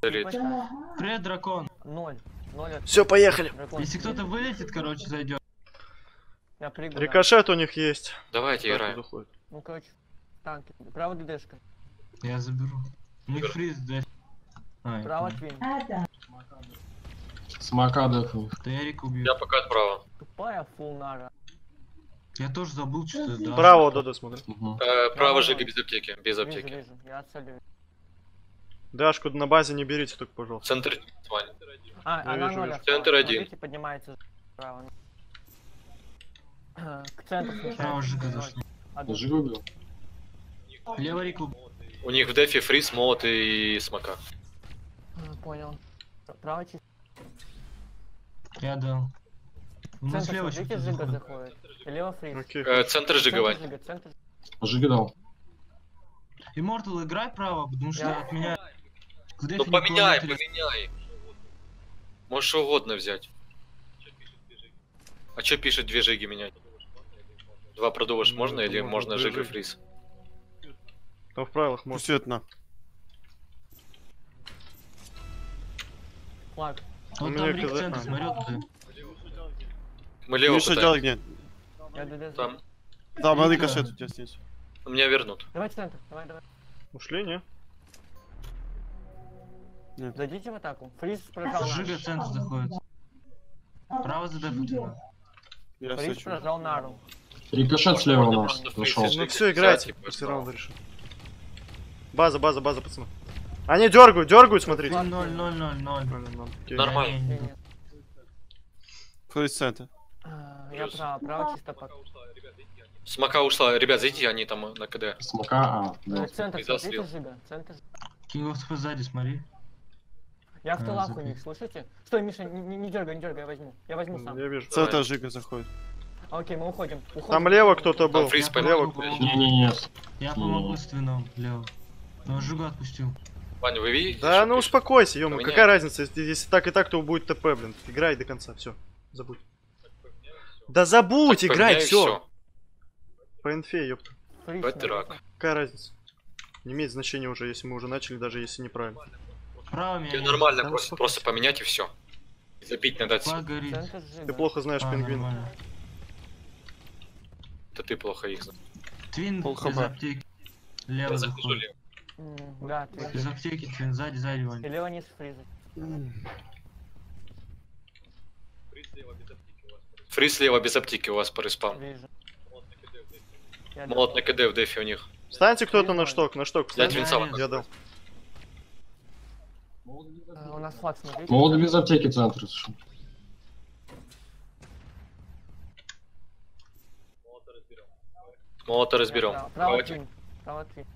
Привет, дракон. Ноль. Ноль. Все, поехали. дракон. Если кто-то вылетит, короче, зайдет. Я прыгаю. да. Рикошет у них есть. Давайте играем. Ну, короче, танки. Право ДДшка. Я заберу. У них фриз, да. А, Право твин. Смока дефнул. Да я Рика убью. Я пока отправа. Тупая фулнара. Я тоже забыл, что да. Право, Додо, смотри. Угу. Э, право жига без аптеки. Без Вижу, аптеки. вижу. Я отсоливаю. Дашку на базе не берите только, пожалуйста. Центр. Вань. А, Я она вижу, вижу. Центр один. Смотрите, поднимается справа. К центру смещается. Одну. Жиг убил. Лево Рика убил. У них в дефе фриз, молот и смока. Понял. Право чисто. Я дал. Центр, лево смотрите, жига заходит. лево фриз. Окей. Э, центр жига, Центр Вань. жига, дал. Immortal, играй право, потому что Я- от меня... В Ну поменяй, поменяй. Можешь что угодно взять. А что пишет две жиги менять? Два продуваешь Ну, можно или можно можно жига фриз? Там в правилах может. Пусть это. Флаг. Вот У там Рик центр, А. смотри, ты. Мы лево Миша, пытаемся. делай где? Там. Да, Рика. мои кассеты у тебя снизу. Меня вернут. Давай центр, давай, давай. Ушли, не? Зайдите в атаку. Фриз прожал Жига центр заходит. Право за дефу тебя. Я Фриз прожал нару. Рикошет слева у нас зашел. фриз Ну все, играйте. Все равно решим. База, база, база, пацаны. Они дергают, дергают, смотрите. 0, 0, 0, 0, 0. Окей. Нормально. Нет, нет. Фейс центр. Я право, право чисто под. Смока ушла. Ребят, зайдите, они там на КД. Смока, а, да. Э, Центр, смотрите. Жига. Центр. Spades сзади, смотри. Я в А, тылах у них, слышите? Стой, Миша, не, дергай, не дергай, я возьму. Я возьму сам. Я вижу. Давай. Центр Жига заходит. Окей, мы уходим. уходим. Там лево кто-то был. Там фриз Лево кто-то. Не-не-не. Я помогу с твином, лево. Но Жигу отпустил. Ваня, вы видите? Да ну успокойся, ё какая разница, если, если так и так, то будет ТП, блин. Играй до конца, все. Забудь. Да забудь, Так, играй, все. По инфе, ёпта. Какая разница? Не имеет значения уже, если мы уже начали, даже если неправильно. Тебе нет. нормально просто, успокойся. просто поменять и все. Забить надо отсюда. Ты плохо знаешь А, нормально. Это ты плохо их знаешь. Твин Пол без хп. аптеки. Лево лево. Да, ты. Без аптеки, твин сзади, сзади, Ваня. лево низ фриза. Фриз слева без аптеки у вас по респам. Молот на КД в дефе у них. Встаньте кто-то на шток, на шток. Я твинцова. Я дал. А, У нас флаг, смотрите. Молоды без аптеки центр. Молота разберем. Право Давайте. твин. Право твин.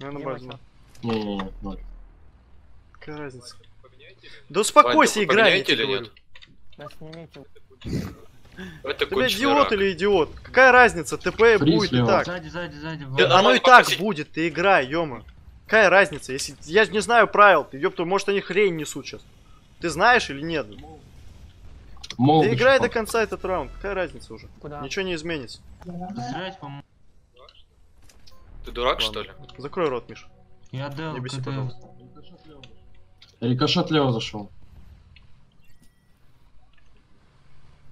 Я на Не базе. бачу. Не-не-не, ноль. Какая разница? Да успокойся, играй, поменяете или говорю. Да снимите. Это Ты, блядь, идиот рак. или идиот? Какая разница? ТП будет и так. Сзади, сзади, сзади. Да, Ваня. Оно и так будет, ты играй, ёма. Какая разница, если... Я же не знаю правил, ты, ёпта, может они хрень несут сейчас. Ты знаешь или нет? Молоды Ты играй до конца этот раунд, какая разница уже? Куда? Ничего не изменится. Стрелять. Ты дурак, Ладно. что ли? Закрой рот, Миш. Я дел, Не беси, КД. пожалуйста. Рикошет лево зашел.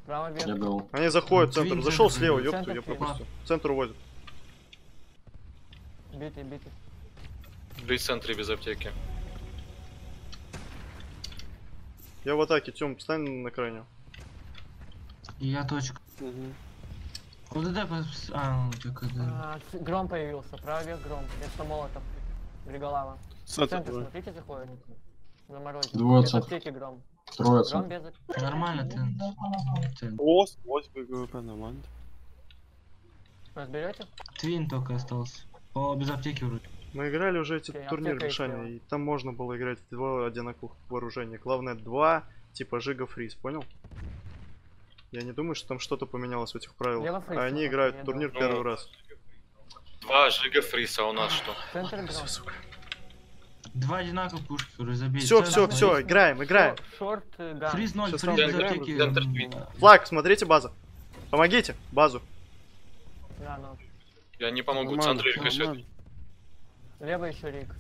Право Я вверх. дал. Они заходят в центр. Зашел слева, ёпту, я пропустил. Центр уводит. Битый, битый. Фриз в центре без аптеки. Я в атаке, Тём, встань на крайне. И я точка. ОДД пос- А, у тебя КД. А, Гром появился. Вверх гром. Вместо молотов. Бриголава. Центр. Смотрите, заходит. Заморозил. Двое аптеки гром. Аптеки. Нормально ты. ты. Ось, ось ГВП, нормально. Разберете? Твин только остался. О, без аптеки вроде. Мы играли уже эти Окей, турниры аптека и там можно было играть в два одинаковых вооружения. Главное, два, типа Жига Фриз, понял? Я не думаю, что там что-то поменялось в этих правилах. Фриз, А они ну, играют турнир думаю. первый раз. Два жига фриз, а у нас что? Центр гром. Два одинаковых пушки, которые забили. Все, все, все, играем, играем. Шор- Шорт, э, да. Фриз 0, Сейчас фриз аптеки. Флаг, смотрите база. Помогите, базу. Да, ну. Я не помогу, центр рикошет. нормально. Лево еще Рик.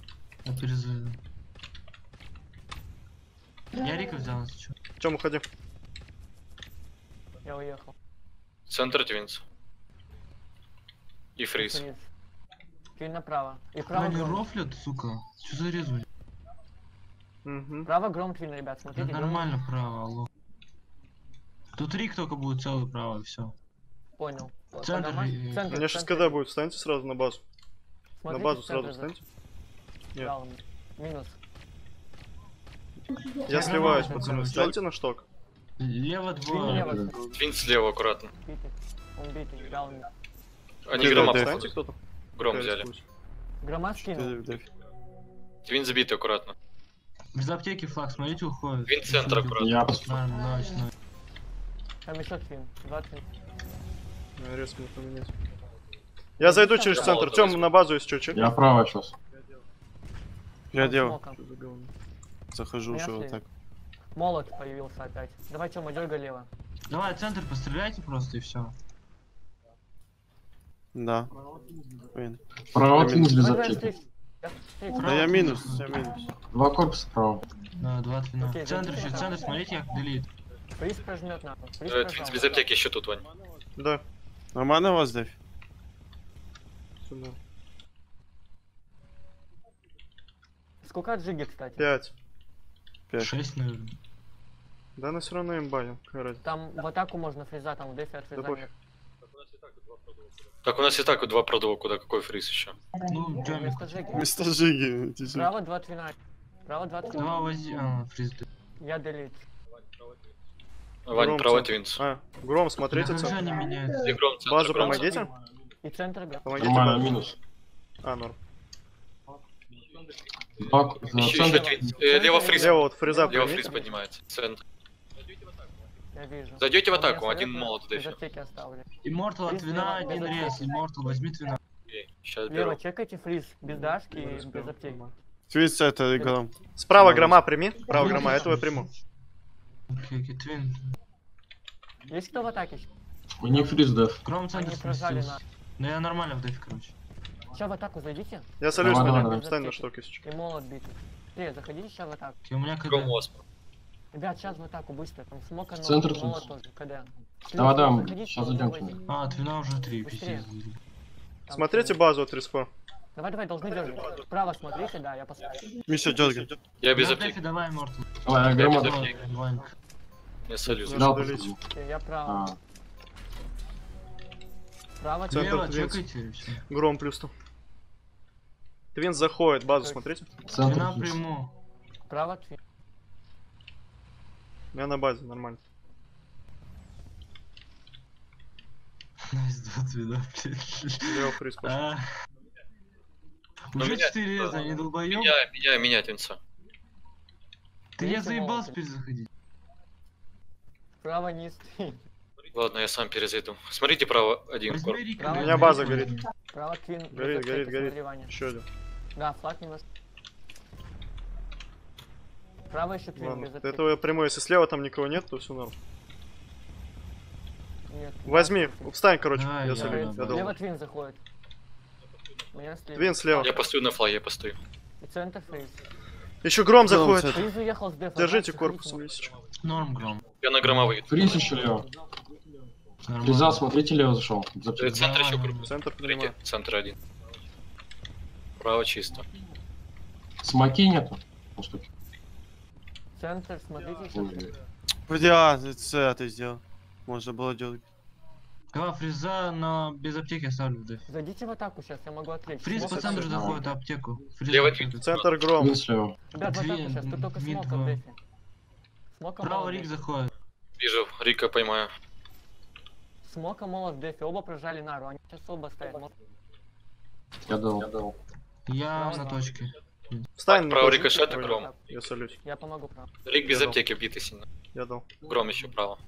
Я перезайду. Я Рика взял, если чё. Тём, уходи. Я уехал. Центр Твинс. И Фриз. Фриз. Твин направо. И право Они гром. рофлят, сука. Чё за резу? Угу. Право гром ребят, Да смотрите. гром. нормально право, алло. Тут Рик только будет целый право, и все. Понял. Центр центр, У меня сейчас центр. когда будет? Встаньте сразу на базу. На Смотрите, базу центр сразу за- встаньте. Нет. Даун. Минус. Я Я сливаюсь, пацаны. Встаньте на шток. Лево двое. Твинс слева аккуратно. Битый. Он битый. Даун. Они грома Встаньте кто-то. Гром взяли. Грома скинул. Твин забитый аккуратно. Без аптеки флаг, смотрите, уходит. Твин центр аккуратно. Я посмотрю. Там еще Твин. Два Твин. Резко поменять. Я зайду через центр. Тём, на базу есть что, чек? Я право сейчас. Я говно? Захожу Я уже вот так. Молот появился опять. Давай, Тёма, дергай лево. Давай, центр постреляйте просто и все. Да. Блин. Право встреч. Я встреч. Да я минус, я минус. Два корпуса право. Да, два твина. Центр еще, на центр, смотрите, как делит. Фриз прожмет нахуй. Фриз Э, без аптеки еще тут, Вань. Да. Нормально у вас деф? Сюда. Сколько джиги, кстати? Пять. Пять. Шесть, наверное. Да, она все равно имба, какая разница. Там в атаку можно фриза, там в дефе от фриза Да нет. Так, у нас и так два продува, куда какой фриз еще. Ну. Вместо джиги. Вместо Жиги. иди сюда. Право два твина. Право два вози... А, фриз. Я делит. Вань, Гром право. Твинс. А, Гром, Да смотрите центр. они меняются? И Гром центр. Базу Гром помогите? И центр бьет. Помогите Нормально, базу. минус. А, норм. Два, за Еще, еще центр. Э, Лево фриз. Лево вот фреза Лево фриз поднимается. Центр. Я вижу. Зайдете в атаку, один молот аптеки оставлю. Иммортал от лево, один аптеки. Иммортал, возьми твина. Сейчас Лево, беру. чекайте фриз. Без дашки и без аптеки. Твинс это игром. Справа грома прими. Право грома, этого я приму. Твин. Есть кто в атаке? У них фриз деф. Гром центр сместился. Ну я нормально в дефе, короче. Сейчас в атаку зайдите. Я солюсь давай. Встань на шток, если что. И молот битый. Привет, заходите сейчас в атаку. У меня КД. Ребят, сейчас в атаку быстро. Там смока но Центр тут. тоже. КД. Давай, давай, сейчас зайдем к давайте. ним. А, твина уже три, пиздец. Там Смотрите базу от респо. Давай, давай, должны дергать. Справа смотрите, да, я посмотрю. Миша, дергай. Я без На аптеки. давай, Иммортал. Давай, аптеки. Вань. Я. Окей, Я право. А, Право, Центр Лево, Твинс. Гром плюс то. Твинс заходит, базу смотрите. центр Твина Твинс. Я на базе, нормально. Найс, два твина, блядь. Лево фриз пошел. А. Ну, Уже меня- четыре реза, они долбоёб. Меня, меня, меня, Твинса. Ты я Видите, заебался молоты? перезаходить. Право низ. Ладно, я сам перезайду. Смотрите право один Возьми У меня база горит. Право твин. без Горит, горит, горит. Еще один. Да, флаг не вас. Право еще твин Ладно, этого я прямой. Если слева там никого нет, то все норм. Нет. Возьми, встань, короче. Давай, Я я- солю. Я дал. Лево твин заходит. Меня слева. Твин слева. Я постою на флаге, я постою. И центр фейс. Еще гром Гром заходит. уехал с дефа. Держите корпус, если что. Норм гром. Я на грома выйду. Фриз еще лево. Нормально. Фриза, смотрите, лево зашел. За Э. Центр еще круг. Центр Смотрите, центр один. Право чисто. Смоки нету. Центр, смотрите. Ой, Бля, это ты сделал. Можно было дергать. Два фриза, но без аптеки оставлю в дефе. Зайдите в атаку сейчас, я могу отвлечь. Фриз по центру заходит, аптеку. Фриз. Центр гром. Ребят, в атаку сейчас, тут только мид смока два. в дефе. Смока Право молот в Рик заходит. Вижу, Рика поймаю. Смока молот в дефе, оба прожали нару, они сейчас оба стоят. Я дал. Я на точке. Встань. Право рикошет и гром. Я солюсь. Я помогу право. Рик без дал. аптеки битый сильно. Я дал. Гром еще право.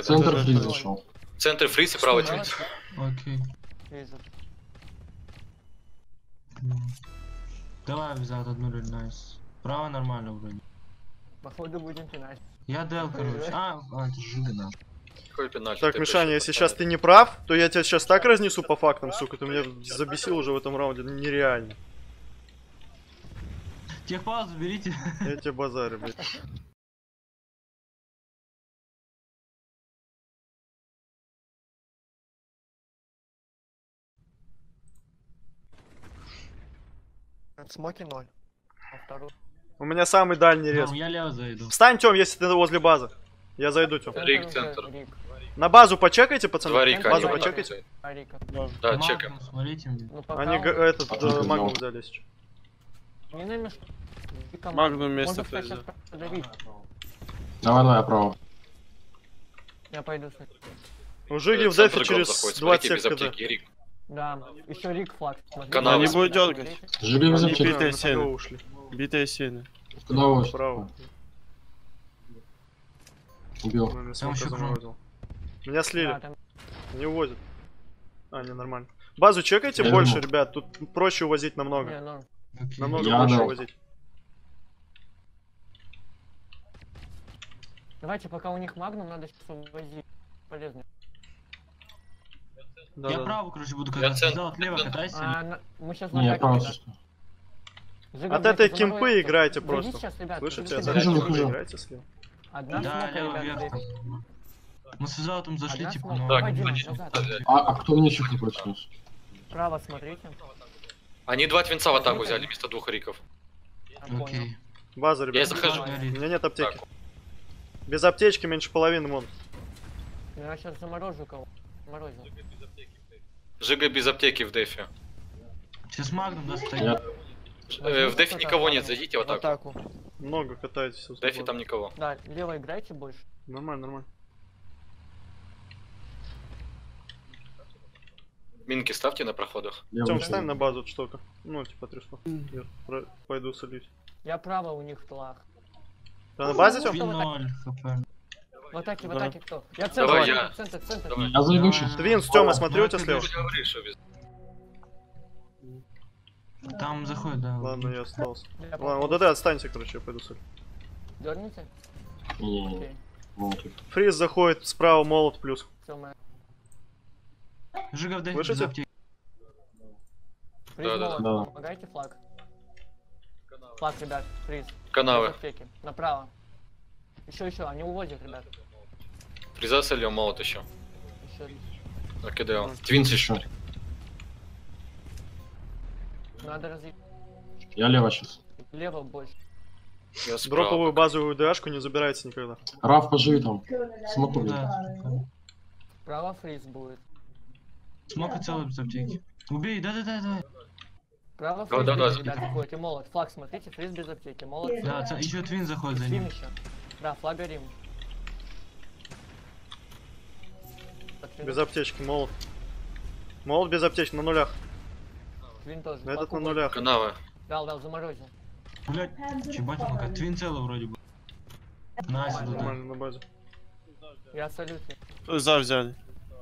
Центр фриз зашел. Центр фриз и право Твинс. Окей. Давай взад одну роль, найс. Право нормально вроде. Походу будем пинать. Я дел, короче. А, а, это Жига, пенальти? Так, Мишаня, если сейчас ты не прав, то я тебя сейчас так разнесу по фактам, сука, ты меня забесил уже в этом раунде, ну, нереально. Техпаузу берите. Я тебе базарю, блядь. Смоки ноль. А. У меня самый дальний рез. Ну, я лево зайду. Встань, Тём, если ты возле базы. Я зайду, Тём. Рик, центр. На базу почекайте, пацаны. Два рика. Базу они почекайте. Рика. Да, Магнум, чекаем. Смотрите мне. Ну Они этот А э, магнум взял? взяли сейчас. Не на меш- Рика Магнум вместо подавить. Давай, давай, право. Я пойду с ним. У Жиги в Центр дефе гром через заходит, 20 смотрите, без сек кд. аптеки. Рик. Да, еще Рик флаг. Канал. Не будет дергать. Жили в запчасти. битые ушли. Битые сильно. Куда вы? Право. Убил. Ну, меня слили. Не увозят. А, не, нормально. Базу чекайте Я больше, ребят. Тут проще увозить не, намного. Окей. Намного Я дал. увозить. Давайте, пока у них магнум, надо сейчас увозить. Полезно. Да, Я да. право, короче, буду Я кататься. центр. Взял лево Центр. катайся. А, на- мы сейчас Не, я право чувствую. От этой кемпы играйте просто. Сейчас, ребят, Слышите? От этой кемпы играйте слева. Одна Да, смока, лево ребят, вверх. Мы с Золотом зашли, Одна типа, но... Так. А, а кто мне чиху снес? Право смотрите. Они два твинца в атаку взяли вместо двух риков. Я. Окей. База, Я ребят. захожу. У меня нет аптеки. Так. Без аптечки меньше половины мон. Я сейчас заморожу кого. Заморозил. Жига без аптеки в дефе. Сейчас Магнум Я- стоит. Э, в дефе никого нет, зайдите в атаку. Много катаетесь. В дефе там никого. Да, лево играйте больше. Нормально, нормально. Минки ставьте на проходах. Тем, встань на базу что-то. Ну, типа трясло. Я про- пойду сольюсь. Я право у них в тылах. Ты на базе, Тём? Твин 0 хп. В атаке, в Да. атаке кто? Я центр, Давай, центр, я. центр, центр. Давай. Я зайду сейчас. Твинс, Тёма, смотри, у тебя слева. Там заходит, да. Ладно, я остался. Я Ладно, вот это отстаньте, короче, я пойду соль. Дерните? Фриз заходит справа, молот плюс. Всё, мы... Жига в дефе без аптеки. Фриз Да, да, да. помогайте флаг. Флаг, ребят, фриз. Канавы. Аптеки. Направо. Еще, еще, они увозят, ребят. Фриза сольем, молот еще. Еще. Накидал. Твинс еще. Надо развить. Я лево сейчас. Лево больше. Я справа. Дроповую базовую ДАшку не забирайте никогда. Раф, поживи там. Бей. Да. Право фриз будет. Смока целый без аптеки. Убей, да-да-да, давай. Право Да, фриз да, да, будет, ребят, заходит. И молот. Флаг, смотрите, фриз без аптеки. Молот. Да, еще Твин заходит за ним. еще. Да, флага Рим. Без аптечки, молот. Молот без аптечки, на нулях. Твин тоже. Этот Флаг на нулях. Канавы. Дал, дал, заморозил. Блять, чебать пока. Твин целый вроде бы. Найс, да, да. Нормально на базе. Я салют. За взяли.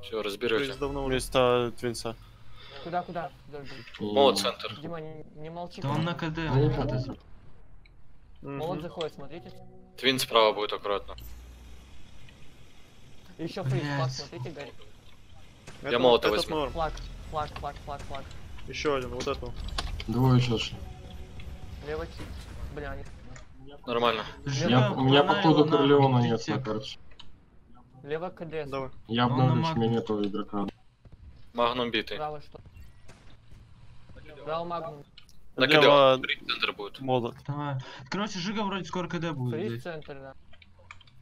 Все, Фриз разберешься. давно. Вместо Твинса. Куда, куда? Молот центр. Дима, не, не молчи. Да он на КД, он не. Молот заходит, смотрите. Твин справа будет аккуратно. Еще фриз, флаг, смотрите, горит. Это- молота возьму. норм. Флаг, флаг, флаг, флаг, флаг. Еще один, вот этого. Двое сейчас шли. Лево. Бля, они... Нормально. Я, у меня походу Корлеона нет на карте. Лево КД. Давай. Я на обновлюсь, у меня нету игрока. Магнум битый. Право что? Право магнум. Накидал. Лево Рик центр будет. молот. Давай. Короче, Жига вроде скоро КД будет. Здесь. центр, да.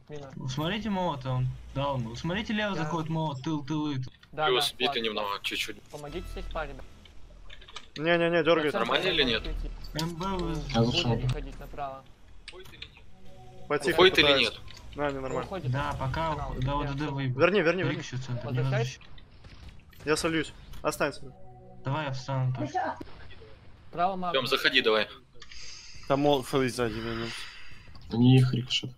Мина. Смотрите молот, он дал ему. Смотрите лево Да. заходит молот, тыл, тылы. Да, Плюс да, флаг. немного, чуть-чуть. Помогите здесь паре, да. Не-не-не, дергает. Нормально или нет? МБ вы- Я зашел. Будете ходить направо. Потихо Уходит или нет? Да, не нормально. Уходит. Да, пока Канал. до ОДД выебет. Верни, верни, верни. еще центр, не Возвращай. разыщи. Я сольюсь. Останься. Давай я встану тоже. Право Тем, магнум. заходи давай. Там молот Фрейз сзади вернулся. Не их рикошет.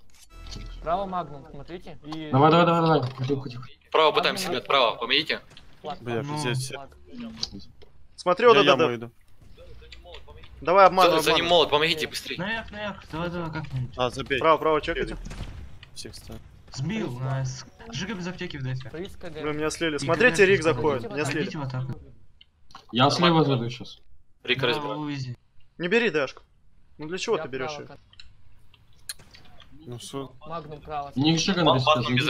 Право магнум, смотрите. И... Давай, давай, давай, давай. Хотел. Право пытаемся, ребят, право. Помогите. Бля, Ну, пиздец. Смотри, вот это. иду. Давай обманывай, За, за ним молот, помогите быстрее. Наверх, наверх. Давай, давай, как-нибудь. А, забей. Право, право, чекайте. Всех ставь. Сбил, найс. Жига без аптеки в дефе. Вы меня слили. Смотрите, Рик заходит. Меня слили. Я слева зайду сейчас. Рик увези. Не бери Дашку. Ну для чего ты берешь кон- Ну что? Магнум право. Без дефе,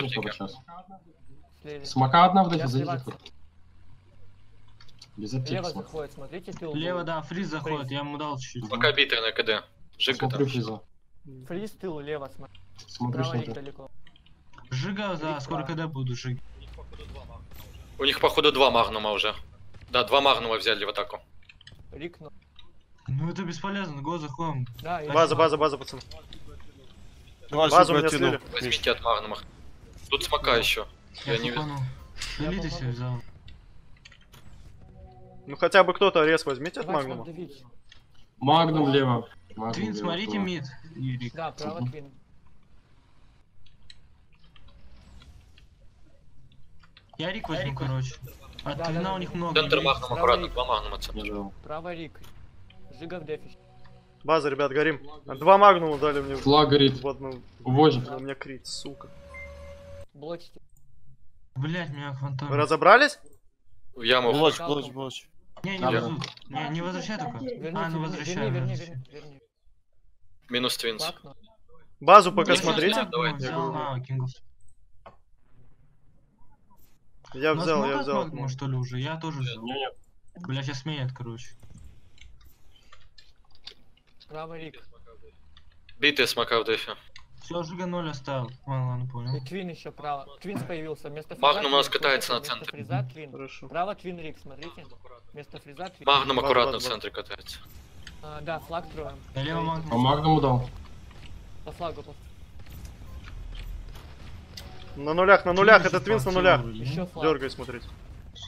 аптеки. сейчас. Смока одна в дефе, хоть. Без аптеки Лево заходит, смотрите, тыл. Лево, да, фриз заходит, я ему дал чуть-чуть. Пока битая на КД. Жига Смотрю там. фриза. Фриз тыл, лево, смотри. Смотрю Право далеко. Жига, да, скоро когда буду жиг. У них, походу, два магнума уже. Да, два магнума взяли в атаку. Рик, ну. Ну это бесполезно, го заходим. Да, База, база, база, пацаны. Два Базу Жига меня тянул. слили. Возьмите от магнума. Тут смока еще. Я Я не Элиты помогу. себе взял. Ну хотя бы кто-то рез возьмите от магнума. Магнум лево. Твин, смотрите мид, Юрик. Да, право твин. Я Рик возьму, короче. От Да, Твина да, у да. них много. Центр магнум аккуратно, два магнума центр. Право рик. Жига в дефисе. База, ребят, горим. А Два магнума дали мне Флаг горит. в одну. Увозит. У меня крит, сука. Блочите. Блять, меня фантом. Вы разобрались? В яму. Блоч, блоч, блоч. Не, не Да, да. Не, не возвращай только. Верните, А, ну верни, возвращай. верни, верни, верни, верни. Минус твинс. Ну. Базу пока Я щас смотрите. Давай. А. Я взял, я взял. Магнума, что ли, уже? Я тоже взял. Бля, сейчас сменят, короче. Право рик. Битая смока в дефе. Все, Жига 0 оставил. Ладно, ладно, И понял. твин еще право. Твинс появился. Вместо Магнум фриза у нас твин. катается на центре. фриза твин. Хорошо. Право твин рик, смотрите. Вместо фриза твин. Магнум аккуратно в центре катается. А, да, флаг строим. Я лево По Магнум. Магнуму дал. По флагу. По... На нулях, на нулях, это твинс на нулях. Еще флаг. Дергай, смотрите.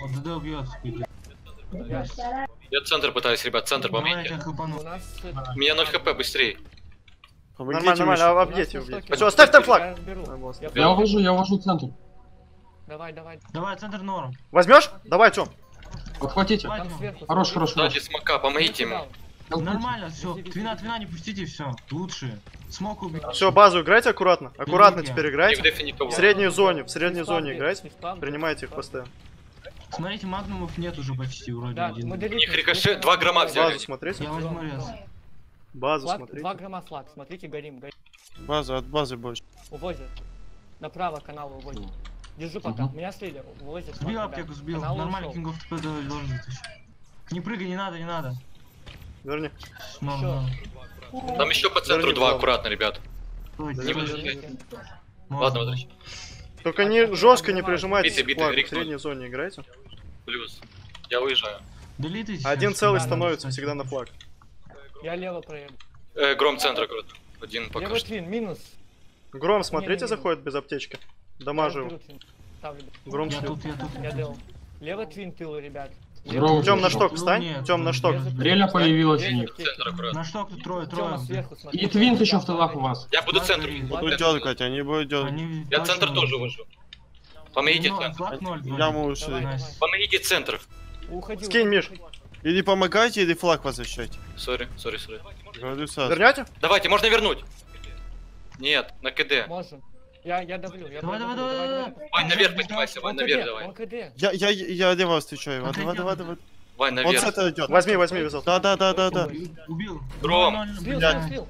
Вот ДД убьет. Я- центр пытаюсь, ребят, центр помните. У меня 0 хп, быстрее. Нормально, нормально, а- объедьте, стоке. Все, оставь там флаг. А. Я увожу, я увожу центр. Давай, давай. Давай, центр норм. Возьмешь? Давай, Тём. Подхватите. Хорош, хорош, хорош. смока, помогите ему. Нормально, все. Твина, твина не пустите, все. Лучше. Смог убить. Все, базу играйте аккуратно. Аккуратно теперь играйте. В средней зоне, в средней Снизпам зоне. Снизпам? Принимайте их постоянно. Смотрите, магнумов нет уже почти вроде Да, один. них рикошет- два грамма взяли. Базу смотрите. Я возьму рез. Базу Флаг, два смотрите. грамма флаг. Смотрите, горим, горим. База, от базы больше. Увозят. Направо канал увозят. Держу пока. Мгм. Меня слили. Увозят. Сбил флаг, аптеку, сбил. Канал Нормально, ушел. кингов ТП должен. Не прыгай, не надо, не надо. Верни. Всё. норм. Там еще по центру Верни два аккуратно, ребят. Не. Ладно, возвращай. Только не жестко не прижимайтесь к битый, флагу. В средней зоне играйте. Плюс. Я уезжаю. Один целый становится всегда на флаг. Я лево проеду. Э, гром центр аккуратно. Один пока Левый что. твин, минус. Гром, смотрите, заходит без аптечки. Дамажу его. Гром Я тут, я тут. Я делал. Левый твин тылу, ребят. Гром Тём на шток Ну, встань. нет, Тём на ну, шток. Реля появилась у них. Центр. На тут трое, трое. И Твинк еще в тылах у вас. Я буду центр. горит. дергать, они будут дергать. Я центр тоже. Помогите Ну, центр. вроде. Яму Давай, ушли. Помогите центр. Скинь, Миш. Или помогайте, или флаг возвращайте. Сори, сори, сори. Вернете? Давайте, можно вернуть. Нет, на КД. Можем. Я, я давлю, я Давай, давлю, давай, давай, давай. Вань, наверх поднимайся, Вань, наверх давай. он КД. Я, я, я лево встречаю его. Давай, давай, давай. Вань, Он с наверх. этого идет. Возьми, возьми, вязал. Да, да, да, да, да. Убил. Ноль, Слил, слил, слил.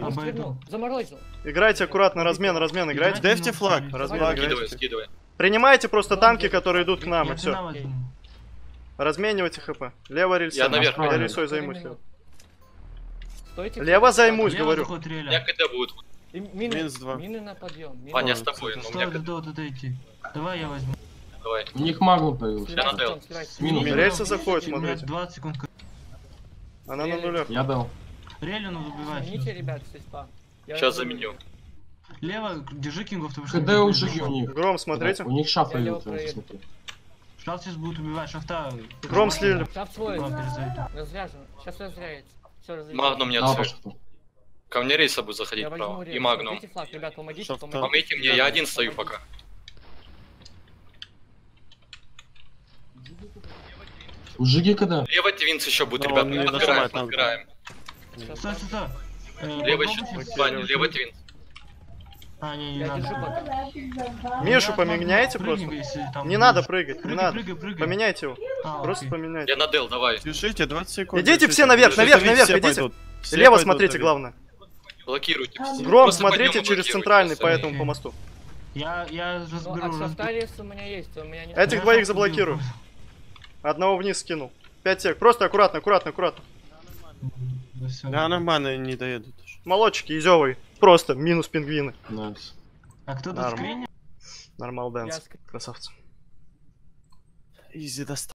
Обойду. Заморозил. Играйте аккуратно, размен, размен, играйте. Ну, флаг. Размен Давай. Скидывай, скидывай. Принимайте просто танки, которые идут к нам, Я и все. Разменивайте хп. Лево рельса. Я наверх Я рельсой займусь. Лево займусь, говорю. меня КД будет. И мины, Минус два. мины на подъем. мины Ваня, на с тобой, у Стой, меня да, КД. да, вот это идти. Давай я возьму. Давай. У них Магнум появился. Надел. Тём, сливайся. Минус. У меня смотрите. 20 секунд. Она на нулях. Я дал. Релю надо убивать. Смените, ребят, сеспа. Я Сейчас заменю. Лево, держи кингов, потому что... ХД у Жиги у них. Гром, смотрите. У них шаф Я появился, смотри. Шафт сейчас будут убивать, шафта... Гром слили. Шаф свой. Разряжен. Сейчас разряется. Магнум всё. шафту. Ко мне рейса будет заходить право. И магнум. Флаг, ребят, помогите, Шафта. помогите. Помогите мне, я один стою пока. У Жиги когда? Лево твинс еще будет, Да, ребят. Мы подбираем, подбираем. Стой. Э, Лево еще. Ваня, лево твинс. А, не, не надо. Мишу поменяйте просто. Не надо прыгать, не надо. прыгай, прыгай. Поменяйте его. А, Просто окей. поменяйте. Я на Дел, давай. Держите, 20 секунд. Идите все наверх, наверх, наверх, идите. Лево смотрите, главное. Блокируйте. Гром смотрите через центральный, поэтому по мосту. Я, я Ну, разберу. а разберу. Шафталис у меня есть, у меня не... Этих двоих заблокирую. Одного вниз скинул. Пять сек. Просто аккуратно, аккуратно, аккуратно. Да нормально, не доедут. Молодчики, изёвый. Просто минус пингвины. Найс. А кто тут Норм. скринит? Нормал дэнс. Красавцы. Изи достал.